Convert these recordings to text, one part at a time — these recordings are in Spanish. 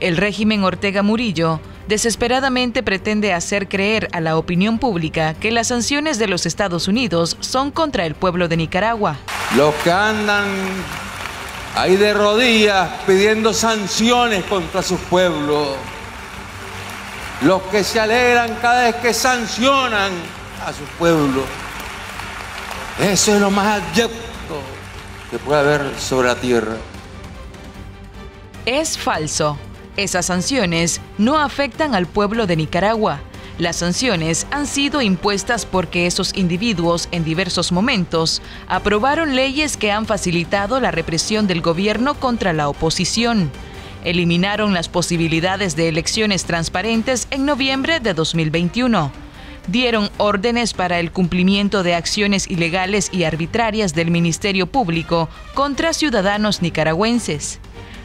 El régimen Ortega Murillo desesperadamente pretende hacer creer a la opinión pública que las sanciones de los Estados Unidos son contra el pueblo de Nicaragua. Los que andan ahí de rodillas pidiendo sanciones contra sus pueblos. Los que se alegran cada vez que sancionan a sus pueblos. Eso es lo más abyecto que puede haber sobre la tierra. Es falso. Esas sanciones no afectan al pueblo de Nicaragua. Las sanciones han sido impuestas porque esos individuos en diversos momentos aprobaron leyes que han facilitado la represión del gobierno contra la oposición. Eliminaron las posibilidades de elecciones transparentes en noviembre de 2021. Dieron órdenes para el cumplimiento de acciones ilegales y arbitrarias del Ministerio Público contra ciudadanos nicaragüenses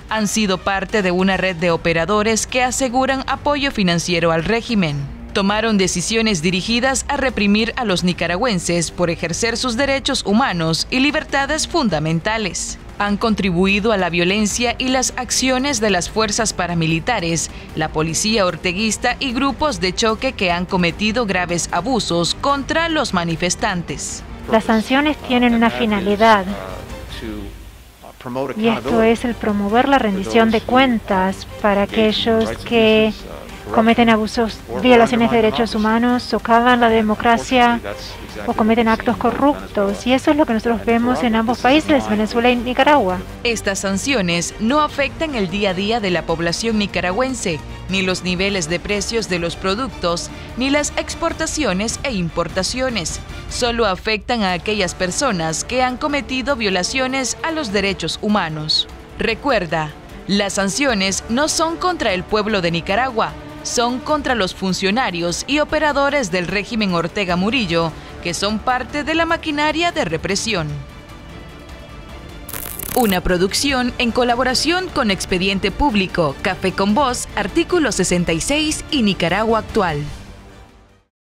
han sido parte de una red de operadores que aseguran apoyo financiero al régimen. Tomaron decisiones dirigidas a reprimir a los nicaragüenses por ejercer sus derechos humanos y libertades fundamentales. Han contribuido a la violencia y las acciones de las fuerzas paramilitares, la policía orteguista y grupos de choque que han cometido graves abusos contra los manifestantes. Las sanciones tienen una finalidad y esto es el promover la rendición de cuentas para aquellos que cometen abusos, violaciones de derechos humanos, socavan la democracia o cometen actos corruptos. Y eso es lo que nosotros vemos en ambos países, Venezuela y Nicaragua. Estas sanciones no afectan el día a día de la población nicaragüense, ni los niveles de precios de los productos, ni las exportaciones e importaciones. Solo afectan a aquellas personas que han cometido violaciones a los derechos humanos. Recuerda, las sanciones no son contra el pueblo de Nicaragua, son contra los funcionarios y operadores del régimen Ortega Murillo, que son parte de la maquinaria de represión. Una producción en colaboración con Expediente Público, Café con Voz, Artículo 66 y Nicaragua Actual.